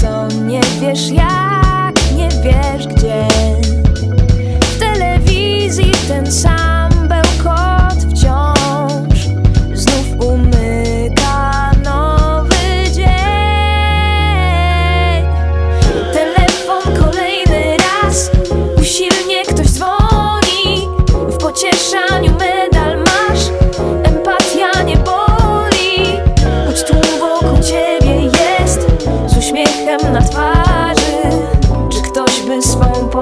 co nie wiesz jak, nie wiesz gdzie.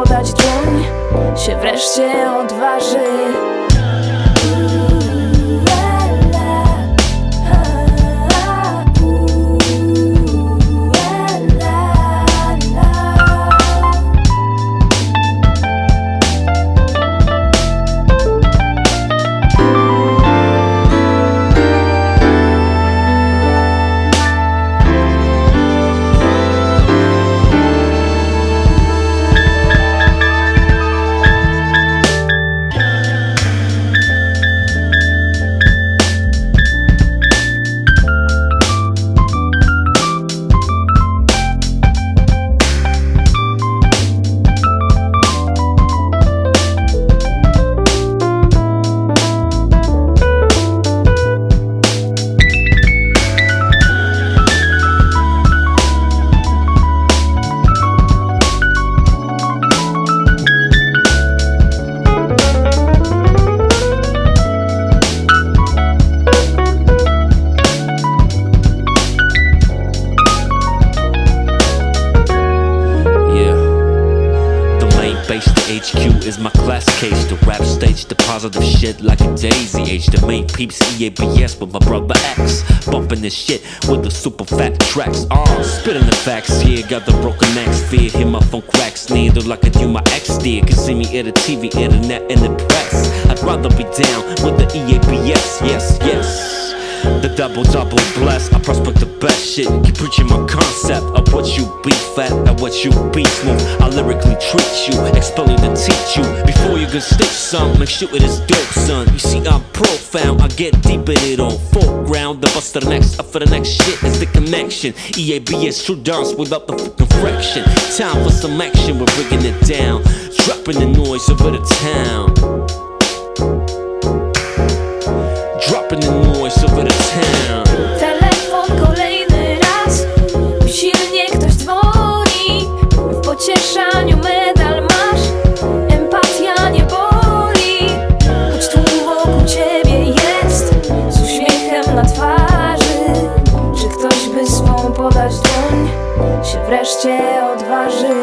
podać dłoń Się wreszcie odważy. HQ is my class case. The rap stage, the positive shit like a daisy. H the main peeps, EABS with my brother X. Bumping this shit with the super fat tracks. Uh, spitting the facts, yeah, got the broken axe. Fear, hear my phone cracks. Needle like I do my ex did. Can see me at the TV, internet, and the press. I'd rather be down with the EABS, yes, yes. The double double bless, I prospect the best shit. Keep preaching my concept of what you be fat and what you be smooth. I lyrically treat you, expel to teach you. Before you can stitch some, make sure it is dope, son. You see, I'm profound, I get deep in it on foreground. The bust the next, up for the next shit is the connection. EAB is true dance without the fucking fraction. Time for some action, we're bringing it down. Dropping the noise over the town. Dropping the podać dłoń Się wreszcie odważy